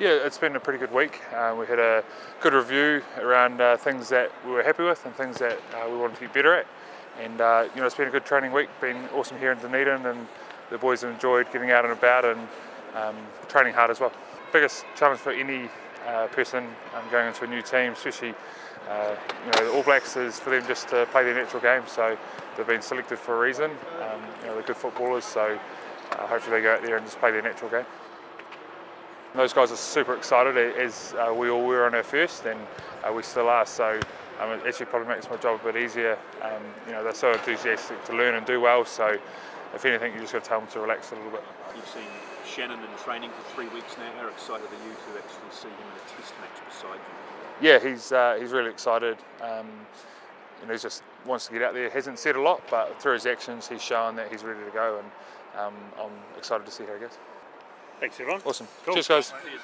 Yeah, it's been a pretty good week. Uh, we had a good review around uh, things that we were happy with and things that uh, we wanted to get better at. And uh, you know, it's been a good training week. Been awesome here in Dunedin, and the boys have enjoyed getting out and about and um, training hard as well. Biggest challenge for any uh, person um, going into a new team, especially you know, the All Blacks, is for them just to play their natural game. So they've been selected for a reason. Um, you know, they're good footballers, so hopefully they go out there and just play their natural game. Those guys are super excited as uh, we all were on our first and uh, we still are so um, it actually probably makes my job a bit easier. Um, you know, they're so enthusiastic to learn and do well so if anything you just got to tell them to relax a little bit. You've seen Shannon in training for three weeks now. How excited are you to actually see him in a test match beside you? Yeah, he's, uh, he's really excited. Um, you know, he just wants to get out there. Hasn't said a lot, but through his actions, he's shown that he's ready to go, and um, I'm excited to see how he goes. Thanks, everyone. Awesome. Cool. Cheers, guys. Cheers.